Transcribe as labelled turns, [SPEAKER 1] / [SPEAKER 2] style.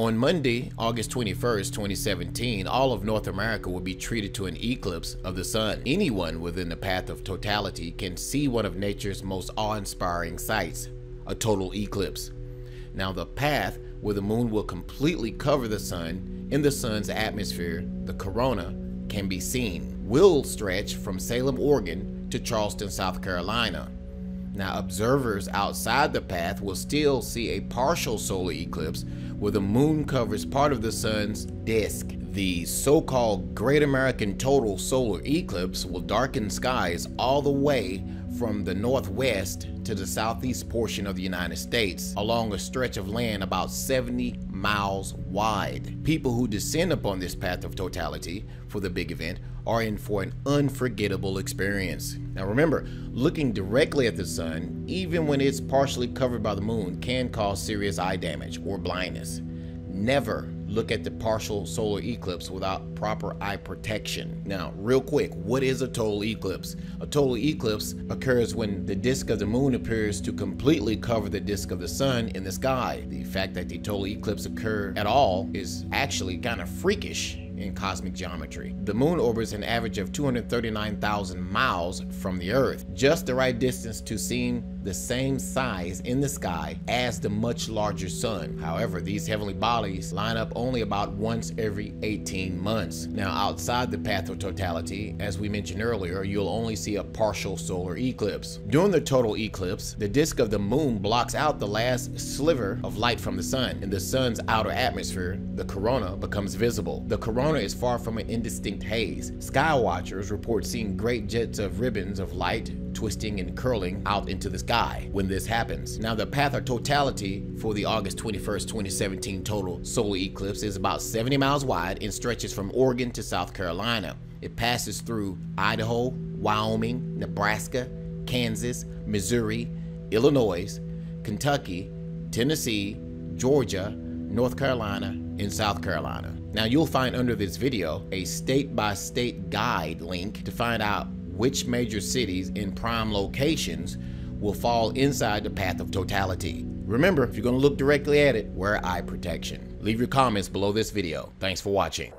[SPEAKER 1] On Monday, August 21st, 2017, all of North America will be treated to an eclipse of the sun. Anyone within the path of totality can see one of nature's most awe-inspiring sights, a total eclipse. Now the path where the moon will completely cover the sun in the sun's atmosphere, the corona, can be seen, will stretch from Salem, Oregon to Charleston, South Carolina. Now observers outside the path will still see a partial solar eclipse where the moon covers part of the sun's disk. The so-called Great American Total Solar Eclipse will darken skies all the way from the northwest to the southeast portion of the United States along a stretch of land about 70 miles wide. People who descend upon this path of totality for the big event are in for an unforgettable experience. Now remember, looking directly at the sun, even when it's partially covered by the moon, can cause serious eye damage or blindness. Never look at the partial solar eclipse without proper eye protection. Now, real quick, what is a total eclipse? A total eclipse occurs when the disk of the moon appears to completely cover the disk of the sun in the sky. The fact that the total eclipse occur at all is actually kind of freakish in cosmic geometry. The moon orbits an average of 239,000 miles from the Earth, just the right distance to seem the same size in the sky as the much larger sun. However, these heavenly bodies line up only about once every 18 months. Now, outside the path of totality, as we mentioned earlier, you'll only see a partial solar eclipse. During the total eclipse, the disk of the moon blocks out the last sliver of light from the sun. In the sun's outer atmosphere, the corona becomes visible. The corona is far from an indistinct haze. Sky watchers report seeing great jets of ribbons of light twisting and curling out into the sky when this happens. Now the path of totality for the August 21st, 2017 total solar eclipse is about 70 miles wide and stretches from Oregon to South Carolina. It passes through Idaho, Wyoming, Nebraska, Kansas, Missouri, Illinois, Kentucky, Tennessee, Georgia, North Carolina, and South Carolina. Now you'll find under this video a state-by-state -state guide link to find out which major cities in prime locations will fall inside the path of totality. Remember, if you're going to look directly at it, wear eye protection. Leave your comments below this video. Thanks for watching.